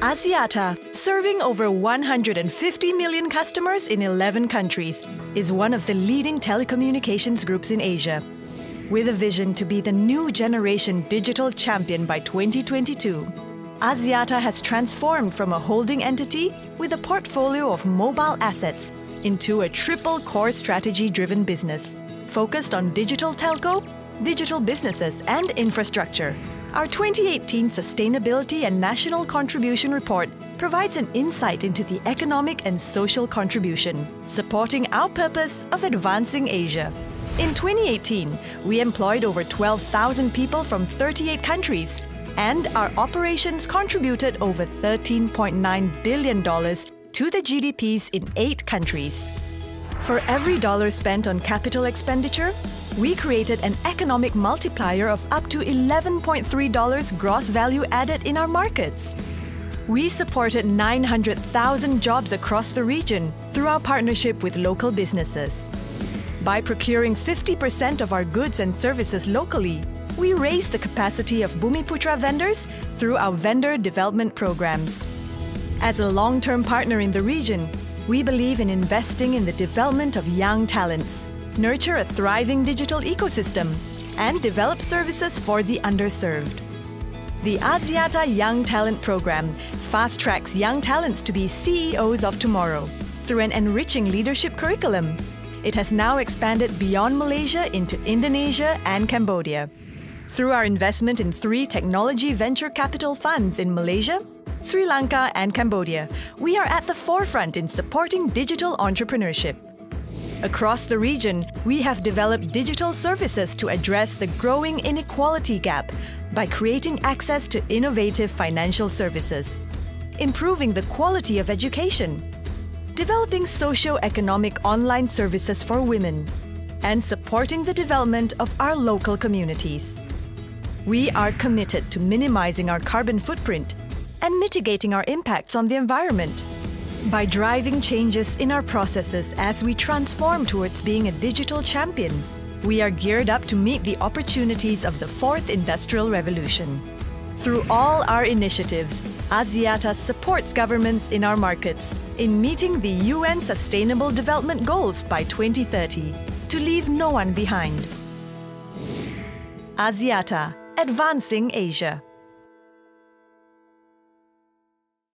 Axiata, serving over 150 million customers in 11 countries, is one of the leading telecommunications groups in Asia. With a vision to be the new generation digital champion by 2022, Axiata has transformed from a holding entity with a portfolio of mobile assets into a triple core strategy driven business focused on digital telco, digital businesses, and infrastructure. Our 2018 Sustainability and National Contribution Report provides an insight into the economic and social contribution, supporting our purpose of advancing Asia. In 2018, we employed over 12,000 people from 38 countries, and our operations contributed over $13.9 billion to the GDPs in eight countries. For every dollar spent on capital expenditure, we created an economic multiplier of up to $11.3 gross value added in our markets. We supported 900,000 jobs across the region through our partnership with local businesses. By procuring 50% of our goods and services locally, we raised the capacity of Bumiputra vendors through our vendor development programs. As a long-term partner in the region, we believe in investing in the development of young talents nurture a thriving digital ecosystem, and develop services for the underserved. The Axiata Young Talent Program fast tracks young talents to be CEOs of tomorrow through an enriching leadership curriculum. It has now expanded beyond Malaysia into Indonesia and Cambodia. Through our investment in three technology venture capital funds in Malaysia, Sri Lanka, and Cambodia, we are at the forefront in supporting digital entrepreneurship. Across the region, we have developed digital services to address the growing inequality gap by creating access to innovative financial services, improving the quality of education, developing socio-economic online services for women, and supporting the development of our local communities. We are committed to minimizing our carbon footprint and mitigating our impacts on the environment. By driving changes in our processes as we transform towards being a digital champion, we are geared up to meet the opportunities of the fourth industrial revolution. Through all our initiatives, Axiata supports governments in our markets in meeting the UN Sustainable Development Goals by 2030 to leave no one behind. Axiata, advancing Asia.